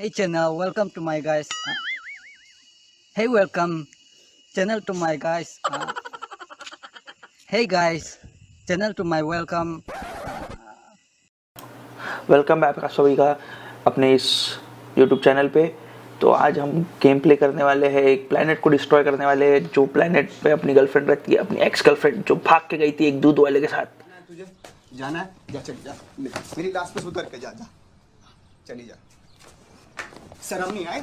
Hey channel, welcome to my guys. Uh, hey, welcome channel to my guys. Uh, hey guys, channel to my welcome. Welcome back आपका सभी का अपने इस YouTube channel पे तो आज हम गेम प्ले करने वाले हैं एक प्लेनेट को डिस्ट्रॉय करने वाले हैं जो प्लेनेट पे अपनी गर्लफ्रेंड रहती है अपनी एक्स गर्लफ्रेंड जो भाग के गई थी एक दूध वाले के साथ है तुझे जाना है जा चल जा मेरी लास्ट पे उतर के जा जा चली जा शर्म नहीं आए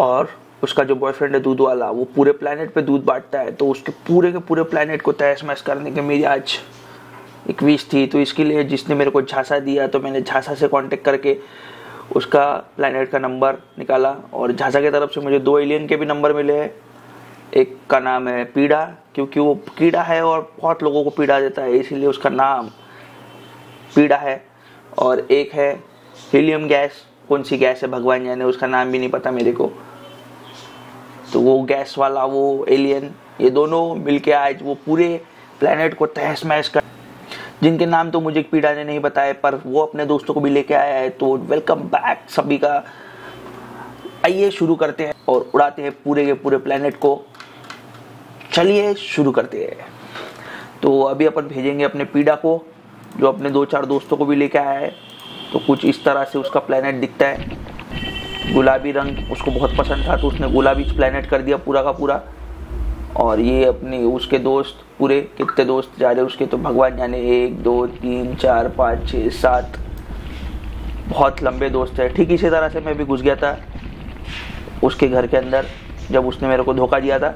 और उसका जो बॉयफ्रेंड है दूध वाला वो पूरे प्लेनेट पे दूध बांटता है तो उसके पूरे के पूरे प्लेनेट को तहस महस करने के मेरी आज एक विश थी। तो इसके लिए जिसने मेरे को झांसा दिया तो मैंने झांसा से कांटेक्ट करके उसका प्लेनेट का नंबर निकाला। और झांसा की तरफ़ से मुझे दो एलियन के भी नंबर मिले हैं। एक का नाम है पीड़ा, क्योंकि वो कीड़ा है और बहुत लोगों को पीड़ा देता है, इसीलिए उसका नाम पीड़ा है। और एक है हीलियम गैस कौन सी गैस है भगवान जाने, उसका नाम भी नहीं पता मेरे को। तो वो गैस वाला, वो एलियन ये दोनों मिलके आज वो पूरे प्लेनेट को तहस महस कर जिनके नाम तो मुझे पीड़ा ने नहीं बताए, पर वो अपने दोस्तों को भी लेके आया है तो वेलकम बैक सभी का। आइए शुरू करते हैं और उड़ाते हैं पूरे के पूरे प्लेनेट को। चलिए शुरू करते हैं। तो अभी अपन भेजेंगे अपने पीड़ा को, जो अपने दो चार दोस्तों को भी लेके आया है। तो कुछ इस तरह से उसका प्लानट दिखता है। गुलाबी रंग उसको बहुत पसंद था तो उसने गुलाबी प्लानट कर दिया पूरा का पूरा। और ये अपने उसके दोस्त, पूरे कितने दोस्त जा रहे उसके तो भगवान जाने, एक, दो, तीन, चार, पाँच छः सात। बहुत लंबे दोस्त है। ठीक इसी तरह से मैं भी घुस गया था उसके घर के अंदर, जब उसने मेरे को धोखा दिया था।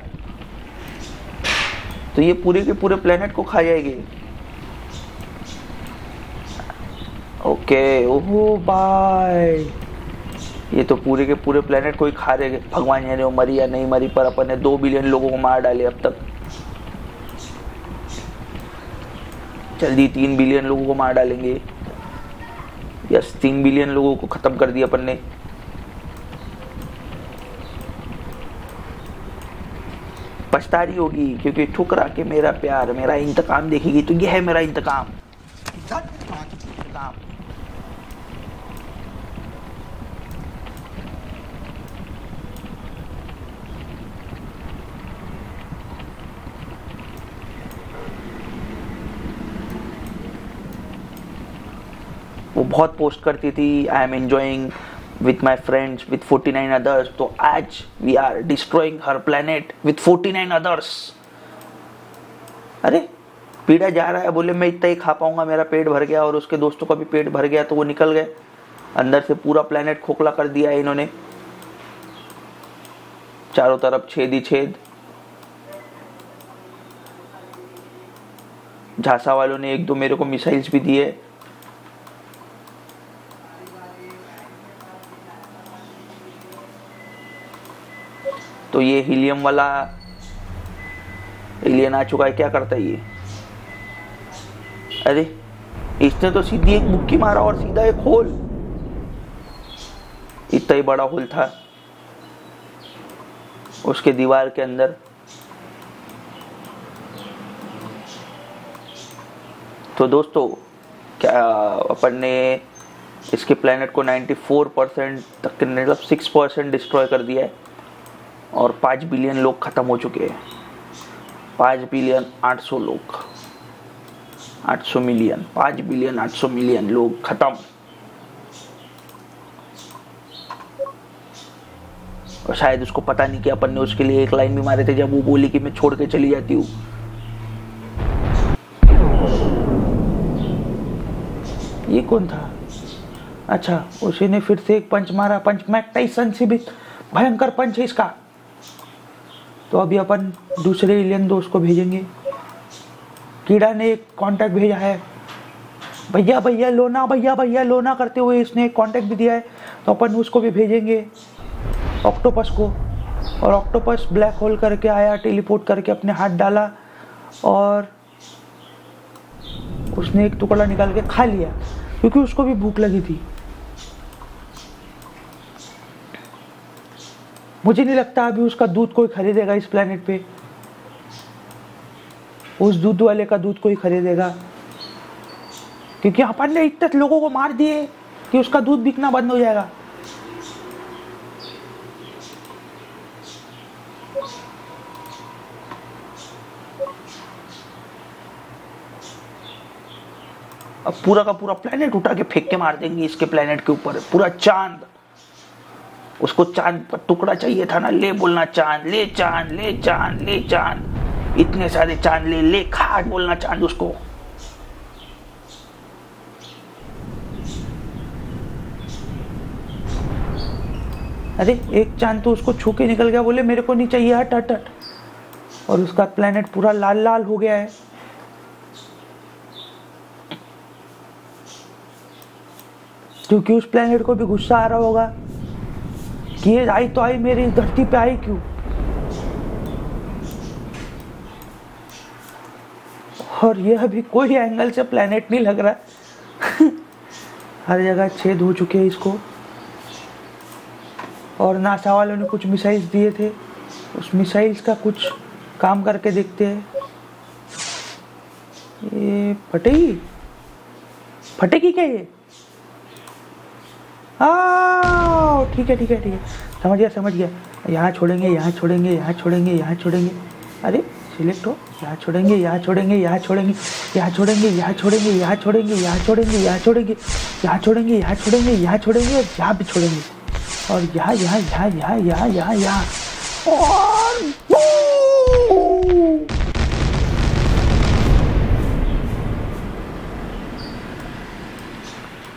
तो ये पूरे के पूरे प्लानट को खा जाएगी। ओके, ओहो, बाय। ये तो पूरे के पूरे प्लेनेट को ही खा रहे भगवान जाने वो मरी या नहीं मरी, पर अपन ने दो बिलियन लोगों को मार डाले अब तक। जल्दी तीन बिलियन लोगों को मार डालेंगे। यस, तीन बिलियन लोगों को खत्म कर दिया अपन ने। पछता रही होगी, क्योंकि ठुकरा के मेरा प्यार, मेरा इंतकाम देखेगी तो यह है मेरा इंतकाम। वो बहुत पोस्ट करती थी I am enjoying with my friends with 49 others तो आज we are destroying her planet with 49 others अरे, पीड़ा जा रहा है, बोले, मैं इतना ही खा पाऊँगा, मेरा पेट भर गया और उसके दोस्तों का भी पेट भर गया तो वो निकल गए। अंदर से पूरा प्लेनेट खोखला कर दिया है इन्होंने। चारों तरफ़ छेद ही छेद। झांसा वालों ने एक दो मेरे को मिसाइल्स भी दिए। तो ये हीलियम वाला एलियन आ चुका है, क्या करता है ये? अरे, इसने तो सीधी एक मुक्की मारा और सीधा एक होल। इतना ही बड़ा होल था। उसके दीवार के अंदर। तो दोस्तों, क्या अपन ने इसके प्लेनेट को 94 परसेंट तक मतलब 6 परसेंट डिस्ट्रॉय कर दिया है। और पाँच बिलियन लोग ख़त्म हो चुके हैं। पाँच बिलियन आठ सौ लोग। आठ सौ मिलियन। पाँच बिलियन आठ सौ मिलियन लोग ख़त्म। और शायद उसको पता नहीं कि अपन ने उसके लिए एक लाइन भी मारे थे जब वो बोली कि मैं छोड़ के चली जाती हूँ। ये कौन था? अच्छा उसी ने फिर से एक पंच मारा। पंच मैक टाइसन से भी भयंकर पंच है इसका। तो अभी अपन दूसरे एलियन दोस्त को भेजेंगे। कीड़ा ने एक कांटेक्ट भेजा है। भैया भैया, लोना, भैया भैया, लोना करते हुए इसने एक कांटेक्ट भी दिया है। तो अपन उसको भी भेजेंगे ऑक्टोपस को। और ऑक्टोपस ब्लैक होल करके आया टेलीपोर्ट करके अपने हाथ डाला और उसने एक टुकड़ा निकाल के खा लिया। क्योंकि उसको भी भूख लगी थी। मुझे नहीं लगता अभी उसका दूध कोई खरीदेगा इस प्लानट पे। उस दूध वाले का दूध कोई खरीदेगा। क्योंकि अपन ने इतने लोगों को मार दिए कि उसका दूध बिकना बंद हो जाएगा। अब पूरा का पूरा प्लेनेट उठा के फेंक के मार देंगे इसके प्लेनेट के ऊपर। पूरा चाँद। उसको चाँद पर टुकड़ा चाहिए था ना। ले बोलना चाँद, ले चाँद ले चाँद ले चाँद। इतने सारे चाँद ले ले खाट बोलना चाँद उसको। अरे, एक चाँद तो उसको छू के निकल गया, बोले, मेरे को नहीं चाहिए, हट हट हट। और उसका प्लेनेट पूरा लाल लाल हो गया है। क्योंकि उस प्लेनेट को भी गुस्सा आ रहा होगा। कि ये आई तो आई, मेरी इस धरती पे आई क्यों? और यह अभी कोई एंगल से प्लेनेट नहीं लग रहा। हर जगह छेद हो चुके हैं इसको। और नासा वालों ने कुछ मिसाइल्स दिए थे। उस मिसाइल्स का कुछ काम करके देखते हैं। ये फटेगी फटेगी क्या ये? हाँ ठीक है ठीक है ठीक है समझ गया समझ गया यहाँ छोड़ेंगे यहाँ छोड़ेंगे यहाँ छोड़ेंगे यहाँ छोड़ेंगे अरे सिलेक्ट हो यहाँ छोड़ेंगे यहाँ छोड़ेंगे यहाँ छोड़ेंगे यहाँ छोड़ेंगे यहाँ छोड़ेंगे यहाँ छोड़ेंगे यहाँ छोड़ेंगे यहाँ छोड़ेंगे यहाँ छोड़ेंगे यहाँ छोड़ेंगे यहाँ छोड़ेंगे और यहाँ भी छोड़ेंगे और यहाँ यहाँ यहाँ यहाँ यहाँ यहाँ यहाँ और boom!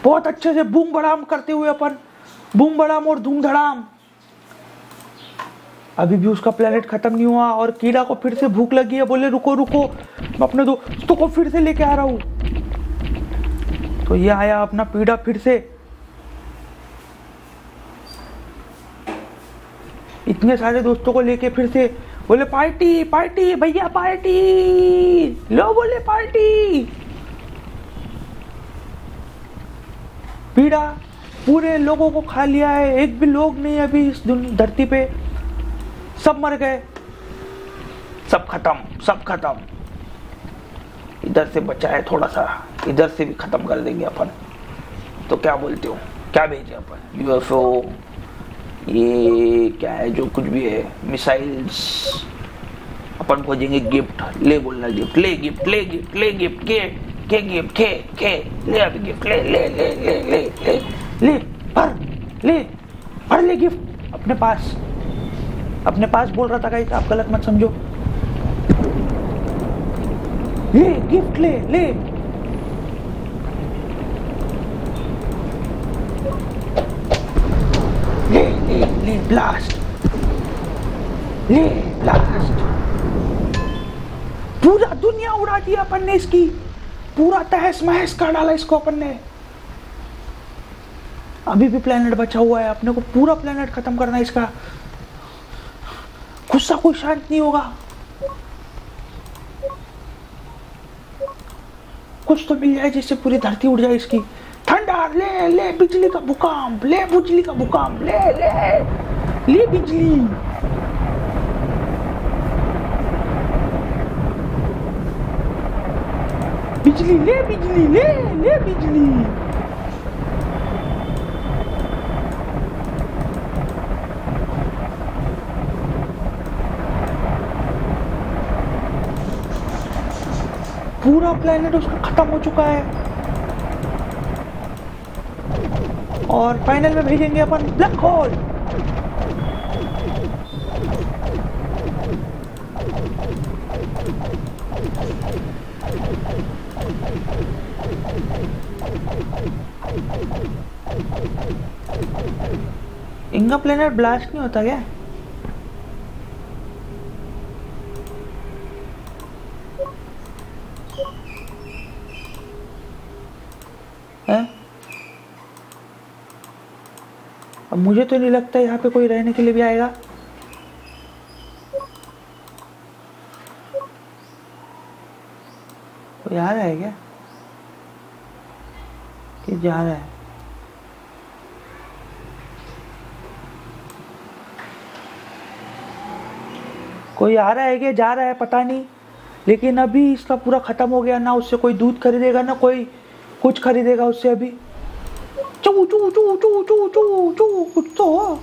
बहुत अच्छे से बूम बड़ाम करते हुए अपन बूम बड़ाम और धूम धड़ाम अभी भी उसका प्लेनेट खत्म नहीं हुआ और कीड़ा को फिर से भूख लगी है, बोले रुको रुको, मैं अपने दोस्तों को फिर से लेके आ रहा हूँ। तो ये आया अपना पीड़ा फिर से। इतने सारे दोस्तों को लेके फिर से बोले, पार्टी पार्टी, भैया, पार्टी! लो बोले, पार्टी! पीड़ा पूरे लोगों को खा लिया है, एक भी लोग नहीं अभी इस धरती पे। सब मर गए। सब खत्म सब खत्म। इधर से बचा है थोड़ा सा इधर से भी खत्म कर देंगे अपन। तो क्या बोलते हो? क्या भेजे अपन? यूएफओ, ये क्या है, जो कुछ भी है, मिसाइल्स। अपन खोजेंगे गिफ्ट, ले बोलना गिफ्ट, ले गिफ्ट ले गिफ्ट ले गिफ्ट के के गिफ्ट के के ले अभी गिफ्ट ले ले ले ले ले ले ले भर ले भर ले गिफ्ट अपने पास अपने पास बोल रहा था गाइस आप गलत मत समझो। ले गिफ्ट ले ले। ले ले ले ब्लास्ट ले ब्लास्ट पूरा दुनिया उड़ा दिया अपन ने इसकी। पूरा तहस महस कर डाला इसको अपन ने। अभी भी प्लेनेट बचा हुआ है, अपने को पूरा प्लेनेट खत्म करना है इसका। गुस्सा कोई शांत नहीं होगा। कुछ तो मिल जाए जिससे पूरी धरती उड़ जाए इसकी। ठंडा, ले ले, बिजली का भूकंप ले, बिजली का भूकंप ले ले ले, बिजली। बिजली, ले बिजली, ले ले बिजली। पूरा प्लेनेट उसका खत्म हो चुका है। और फाइनल में भेजेंगे अपन ब्लैक होल इनका प्लेनेट ब्लास्ट नहीं होता क्या? अब मुझे तो नहीं लगता यहाँ पे कोई रहने के लिए भी आएगा कोई आ रहा है क्या? कि जा रहा है। कोई आ रहा है क्या? जा रहा है, पता नहीं। लेकिन अभी इसका पूरा खत्म हो गया, ना उससे कोई दूध खरीदेगा, ना कोई कुछ खरीदेगा उससे अभी। चू चू चू चू चू चू चू, कुछ तो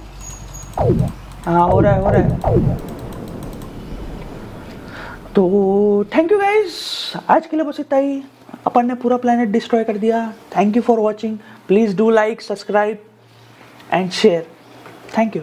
हाँ। हो रहा है, हो रहा है। तो थैंक यू गाइस आज के लिए बस इतना ही. अपन ने पूरा प्लानट डिस्ट्रॉय कर दिया. Thank you for watching please do like subscribe and share thank you